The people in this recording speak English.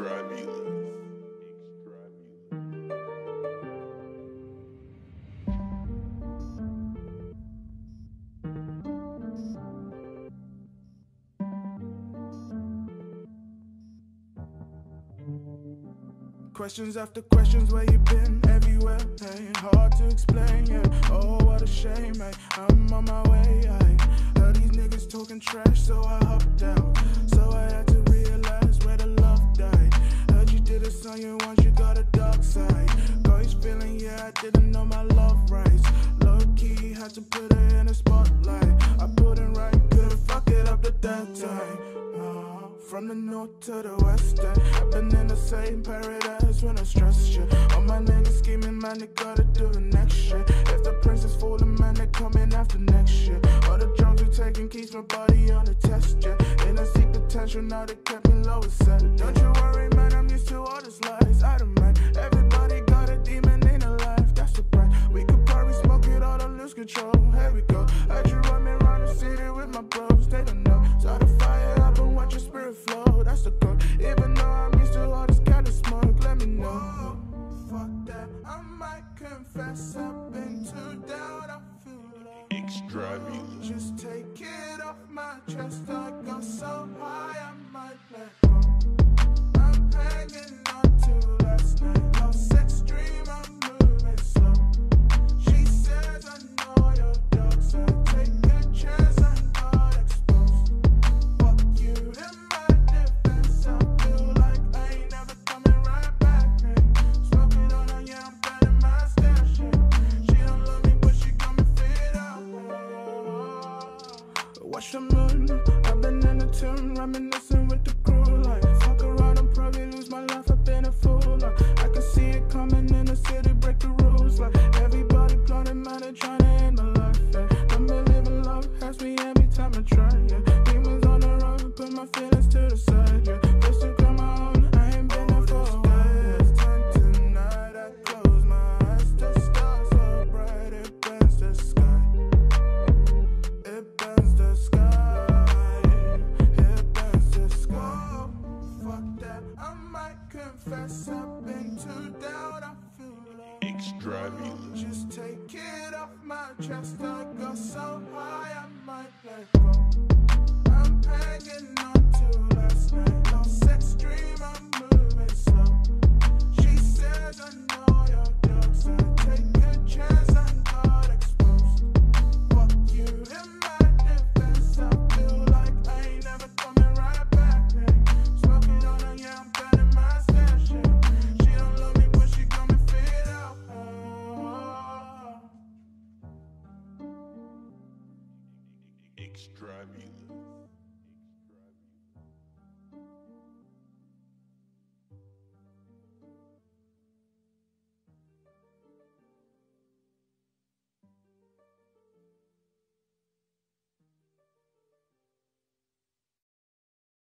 Extravulous. Questions after questions, where you been? Everywhere, hey, hard to explain, yeah. Oh, what a shame, hey. I'm on my way, I heard these niggas talking trash, so I hopped out. Didn't know my love rights. Low key, had to put her in the spotlight. I put it right, couldn't fuck it up at that time. Uh, from the north to the west. I've been in the same paradise when I stress you. All my niggas scheming, man, they gotta do the next shit. If the prince is falling, man, they coming after next shit. All the drugs we taking keeps my body on the test, yeah. And I see potential, now they kept me low set. Don't you worry, man, control. Here we go. I just run me around the city with my bros, they don't know. Start a fire up and watch your spirit flow, that's the code. Even though I'm used to all this kind of smoke, let me know. Fuck that, I might confess I've been too down. I feel like Extravulous. just take it off my chest. I go so high, I might let go. I'm hanging Watch the moon, I've been in the tune, reminiscing with the crew. Like, confess I've been too down. I feel just take it off my chest. I Oh. Extravulous.